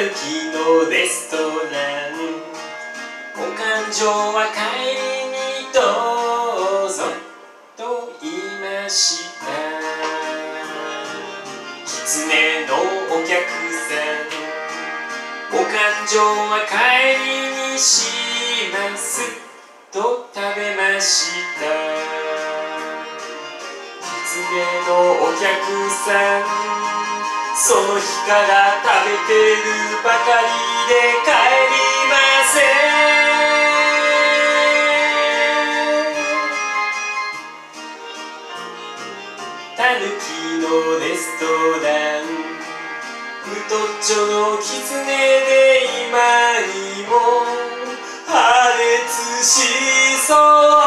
ぬきのレストランお勘定は帰りにどうぞと言いました。狐のお客さん。お勘定は帰りにしますと食べました狐のお客さん。その日から食べてるばかりで帰りません。たぬきのレストラン。太っちょのネで今にも破裂しそう。